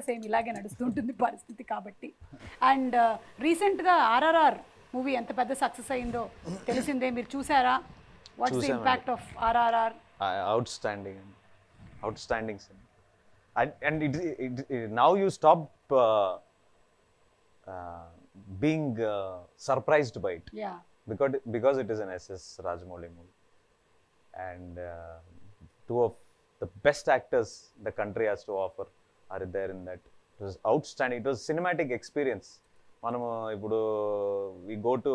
Same ఇలాగే నడుస్తుంటుంది పరిస్థితి కాబట్టి. అండ్ రీసెంట్గా ఆర్ఆర్ఆర్ మూవీ ఎంత పెద్ద సక్సెస్ అయిందో తెలిసిందే. మీరు చూసారా? What's the. Impact of RRR? Outstanding outstanding and it now you stop being surprised by it yeah because because it is an SS Rajamouli movie, and uh, two of the best actors the country has to offer are there in that. It was outstanding. It was cinematic experience. మనము ఇప్పుడు we go to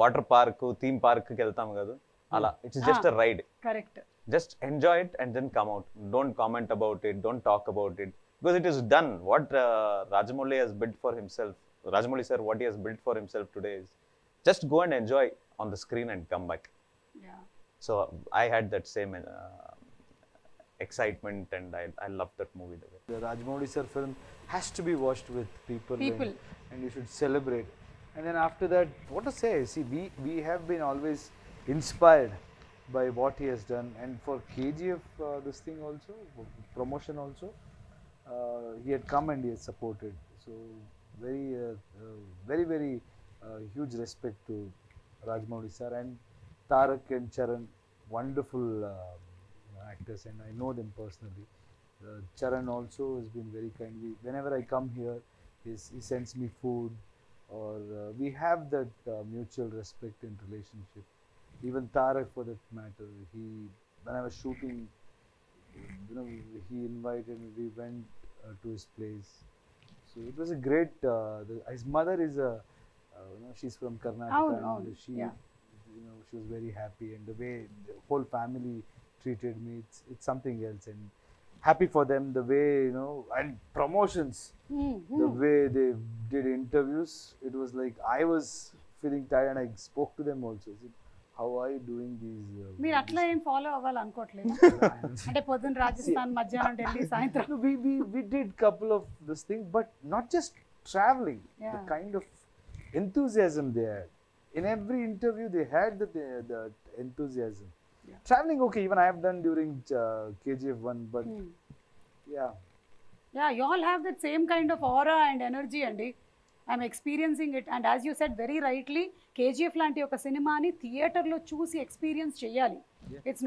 water park theme పార్క్కి వెళ్తాం కదా అలా it's just a ride correct just enjoy it and then come out. Don't comment about it. Don't talk about it because it is done. What uh, Rajamouli has built for himself, Rajamouli sir, what he has built for himself today is just go and enjoy on the screen and come back. Yeah So I excitement and I, I loved that movie. The way. The Rajamouli sir film has to be watched with people, People. And, and you should celebrate. And then after that, what to say? See, we, we have been always inspired by what he has done. And for KGF, uh, this thing also, promotion also, uh, he had come and he has supported. So very, uh, uh, very, very uh, huge respect to Rajamouli sir and Tarak and Charan, wonderful uh, actors, and I know them personally. Uh, Charan also has been very kind. We, whenever I come here, he sends me food, or uh, we have that uh, mutual respect and relationship. Even Tarak, for that matter, he when I was shooting, you know, he invited me. We went uh, to his place. So it was a great. Uh, the, his mother is a, uh, you know, she's from Karnataka, and avunu, she, yeah. you know, she was very happy, and the way the whole family treated me, it's it's something else, and happy for them the way you know, and promotions, the way they did interviews, it was like I was feeling tired, and I spoke to them also. I said, How are you doing these? Uh, మీరు అట్లా ఏం follow అవ్వాలనుకోవట్లేదు these- అంటే పొద్దున్న రాజస్థాన్ మధ్యాహ్నం ఢిల్లీ సాయంత్రం No, we, we, we did couple of this thing, but not just traveling. The Yeah. kind of enthusiasm they had. In every interview, they had the, the, the enthusiasm. Yeah. Traveling, okay, even I have done during uh, KGF 1, but yeah. Yeah you all have that same kind of aura and energy అండి I'm experiencing it and as you said very rightly KGF లాంటి ఒక సినిమాని థియేటర్లో చూసి experience చేయాలి. It's